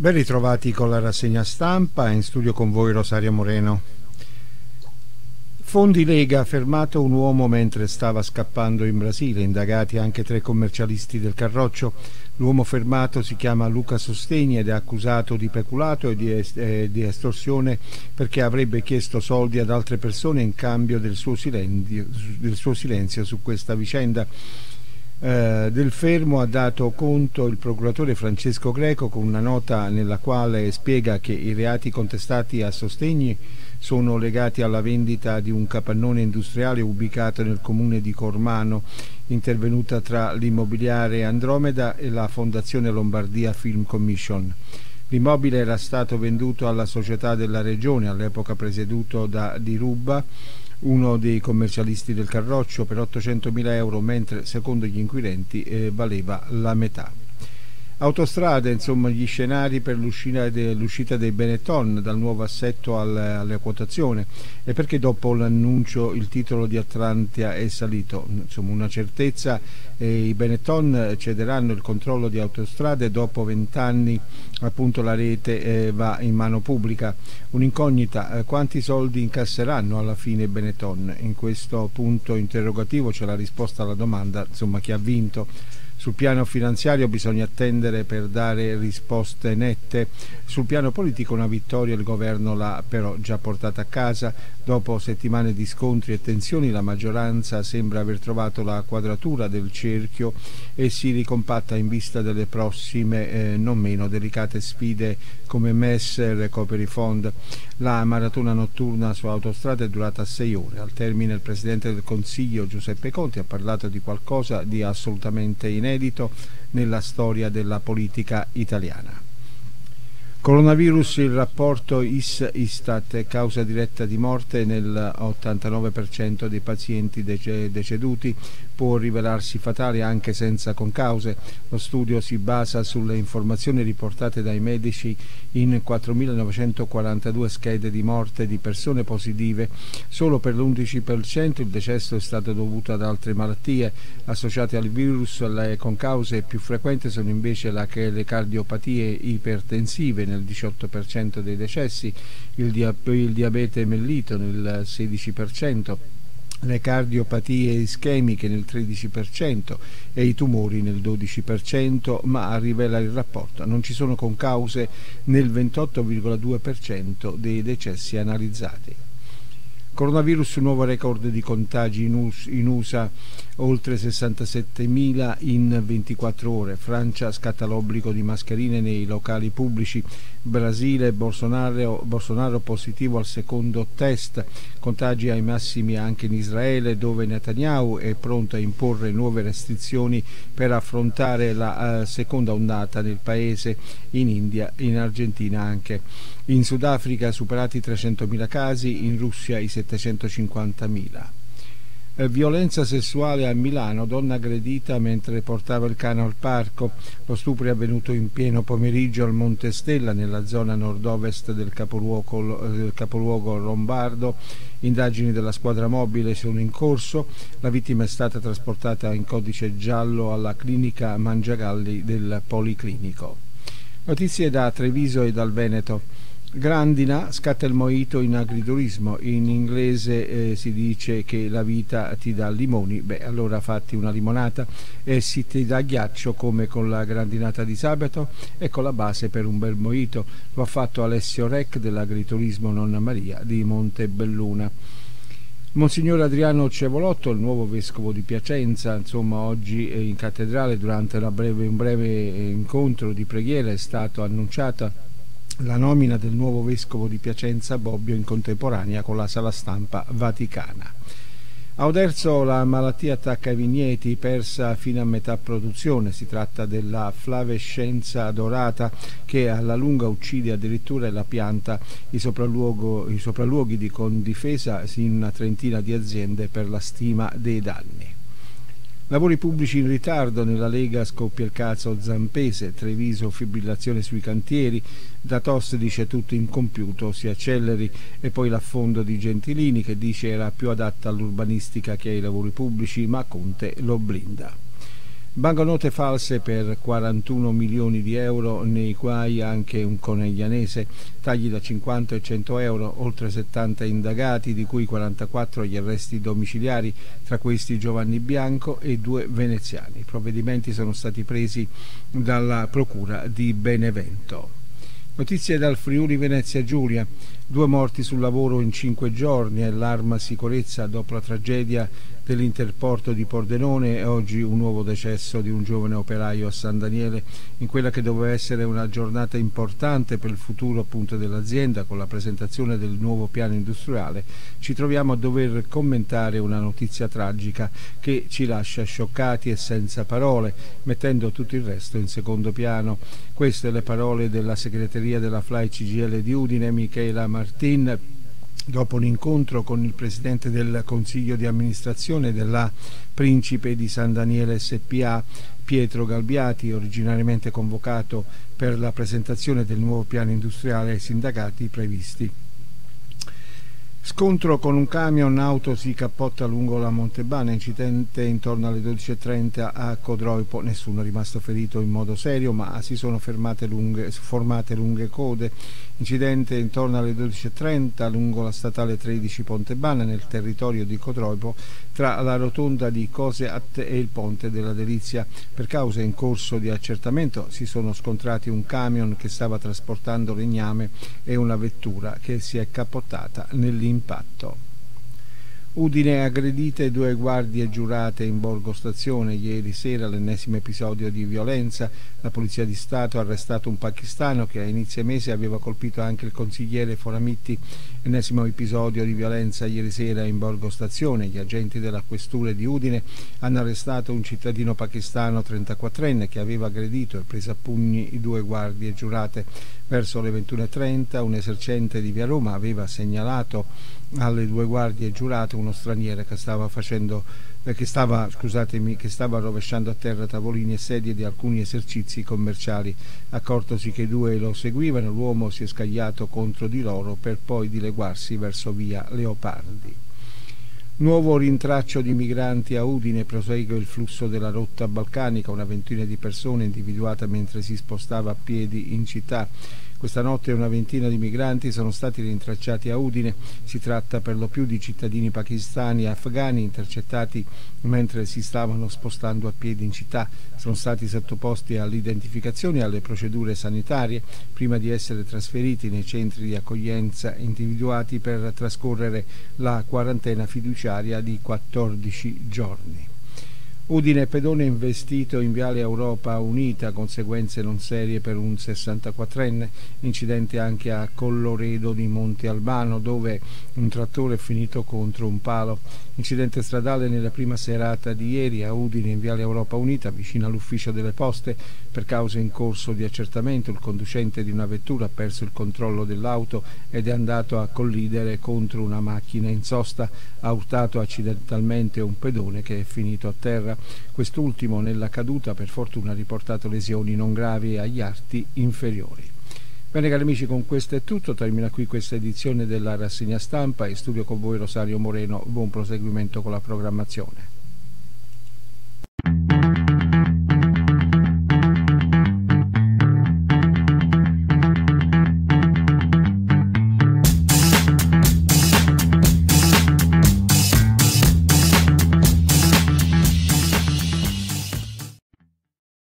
Ben ritrovati con la rassegna stampa, in studio con voi Rosario Moreno. Fondi Lega ha fermato un uomo mentre stava scappando in Brasile, indagati anche tre commercialisti del Carroccio. L'uomo fermato si chiama Luca Sostegni ed è accusato di peculato e di, est eh, di estorsione perché avrebbe chiesto soldi ad altre persone in cambio del suo del suo silenzio su questa vicenda. Eh, del fermo ha dato conto il procuratore Francesco Greco con una nota nella quale spiega che i reati contestati a Sostegni sono legati alla vendita di un capannone industriale ubicato nel comune di Cormano, intervenuta tra l'immobiliare Andromeda e la Fondazione Lombardia Film Commission. L'immobile era stato venduto alla società della regione, all'epoca presieduto da Di Rubba, uno dei commercialisti del Carroccio per 800.000 euro mentre secondo gli inquirenti eh, valeva la metà. Autostrade, insomma, gli scenari per l'uscita dei Benetton dal nuovo assetto alla quotazione e perché dopo l'annuncio il titolo di Atlantia è salito. Insomma, una certezza, eh, i Benetton cederanno il controllo di autostrade dopo vent'anni appunto la rete eh, va in mano pubblica. Un'incognita, eh, quanti soldi incasseranno alla fine Benetton? In questo punto interrogativo c'è la risposta alla domanda, insomma, chi ha vinto. Sul piano finanziario bisogna attendere per dare risposte nette. Sul piano politico una vittoria il governo l'ha però già portata a casa. Dopo settimane di scontri e tensioni la maggioranza sembra aver trovato la quadratura del cerchio e si ricompatta in vista delle prossime eh, non meno delicate sfide come MES e Recovery Fund. La maratona notturna su autostrada è durata sei ore. Al termine il Presidente del Consiglio Giuseppe Conti ha parlato di qualcosa di assolutamente inedito inedito nella storia della politica italiana. Coronavirus, il rapporto IS-Istat, causa diretta di morte nel 89% dei pazienti deceduti, può rivelarsi fatale anche senza concause. Lo studio si basa sulle informazioni riportate dai medici in 4.942 schede di morte di persone positive. Solo per l'11% il decesso è stato dovuto ad altre malattie associate al virus. Le concause più frequenti sono invece le cardiopatie ipertensive nel 18% dei decessi, il, dia il diabete mellito nel 16%, le cardiopatie ischemiche nel 13% e i tumori nel 12%, ma rivela il rapporto non ci sono concause nel 28,2% dei decessi analizzati. Coronavirus, nuovo record di contagi in, US, in USA, oltre 67.000 in 24 ore. Francia scatta l'obbligo di mascherine nei locali pubblici. Brasile, Bolsonaro, Bolsonaro positivo al secondo test. Contagi ai massimi anche in Israele, dove Netanyahu è pronto a imporre nuove restrizioni per affrontare la uh, seconda ondata nel paese, in India, in Argentina anche. In Sudafrica superati i 300.000 casi, in Russia i 750.000. Eh, violenza sessuale a Milano, donna aggredita mentre portava il cane al parco. Lo stupro è avvenuto in pieno pomeriggio al Monte Stella, nella zona nord-ovest del capoluogo, del capoluogo lombardo. Indagini della squadra mobile sono in corso. La vittima è stata trasportata in codice giallo alla clinica Mangiagalli del Policlinico. Notizie da Treviso e dal Veneto. Grandina scatta il moito in agriturismo, in inglese eh, si dice che la vita ti dà limoni, beh allora fatti una limonata e si ti dà ghiaccio come con la grandinata di sabato, ecco la base per un bel moito, lo ha fatto Alessio Rec dell'agriturismo Nonna Maria di Montebelluna. Monsignor Adriano Cevolotto, il nuovo vescovo di Piacenza, insomma oggi in cattedrale durante breve, un breve incontro di preghiera è stato annunciata la nomina del nuovo vescovo di Piacenza Bobbio in contemporanea con la sala stampa vaticana. A Oderzo la malattia attacca i vigneti, persa fino a metà produzione. Si tratta della flavescenza dorata che alla lunga uccide addirittura la pianta, i, i sopralluoghi di condifesa in una trentina di aziende per la stima dei danni. Lavori pubblici in ritardo, nella Lega scoppia il caso Zampese, Treviso fibrillazione sui cantieri, da Tos dice tutto incompiuto, si acceleri e poi l'affondo di Gentilini che dice era più adatta all'urbanistica che ai lavori pubblici, ma Conte lo blinda. Banconote false per 41 milioni di euro, nei quali anche un coneglianese, tagli da 50 e 100 euro, oltre 70 indagati, di cui 44 gli arresti domiciliari, tra questi Giovanni Bianco e due veneziani. I provvedimenti sono stati presi dalla Procura di Benevento. Notizie dal Friuli Venezia Giulia. Due morti sul lavoro in cinque giorni e l'arma sicurezza dopo la tragedia dell'interporto di Pordenone e oggi un nuovo decesso di un giovane operaio a San Daniele in quella che doveva essere una giornata importante per il futuro dell'azienda. Con la presentazione del nuovo piano industriale ci troviamo a dover commentare una notizia tragica che ci lascia scioccati e senza parole mettendo tutto il resto in secondo piano. Queste le parole della segreteria della FLAI CGL di Udine Michela Martin dopo un incontro con il presidente del consiglio di amministrazione della Principe di San Daniele SPA, Pietro Galbiati, originariamente convocato per la presentazione del nuovo piano industriale ai sindacati previsti. Scontro con un camion, auto si cappotta lungo la Montebana, incidente intorno alle 12.30 a Codroipo, nessuno è rimasto ferito in modo serio ma si sono lunghe, formate lunghe code, incidente intorno alle 12.30 lungo la statale 13 Pontebana nel territorio di Codroipo tra la rotonda di Coseat e il ponte della Delizia. Per cause in corso di accertamento si sono scontrati un camion che stava trasportando legname e una vettura che si è cappottata nell'interno impatto. Udine aggredite due guardie giurate in Borgo Stazione. Ieri sera l'ennesimo episodio di violenza. La Polizia di Stato ha arrestato un pakistano che a inizio mese aveva colpito anche il consigliere Foramitti. Ennesimo episodio di violenza ieri sera in Borgo Stazione. Gli agenti della questura di Udine hanno arrestato un cittadino pakistano 34enne che aveva aggredito e preso a pugni i due guardie giurate. Verso le 21.30 un esercente di Via Roma aveva segnalato alle due guardie giurate uno straniero che stava facendo eh, che stava, che stava rovesciando a terra tavolini e sedie di alcuni esercizi commerciali. Accortosi che i due lo seguivano, l'uomo si è scagliato contro di loro per poi dileguarsi verso via Leopardi. Nuovo rintraccio di migranti a Udine, prosegue il flusso della rotta balcanica, una ventina di persone individuata mentre si spostava a piedi in città. Questa notte una ventina di migranti sono stati rintracciati a Udine. Si tratta per lo più di cittadini pakistani e afghani intercettati mentre si stavano spostando a piedi in città. Sono stati sottoposti all'identificazione e alle procedure sanitarie prima di essere trasferiti nei centri di accoglienza individuati per trascorrere la quarantena fiduciaria di 14 giorni. Udine pedone investito in Viale Europa Unita, conseguenze non serie per un 64enne, incidente anche a Colloredo di Monte Albano dove un trattore è finito contro un palo. Incidente stradale nella prima serata di ieri a Udine in Viale Europa Unita vicino all'ufficio delle poste per cause in corso di accertamento il conducente di una vettura ha perso il controllo dell'auto ed è andato a collidere contro una macchina in sosta, ha urtato accidentalmente un pedone che è finito a terra. Quest'ultimo nella caduta per fortuna ha riportato lesioni non gravi agli arti inferiori. Bene cari amici, con questo è tutto, termina qui questa edizione della rassegna stampa e studio con voi Rosario Moreno, buon proseguimento con la programmazione.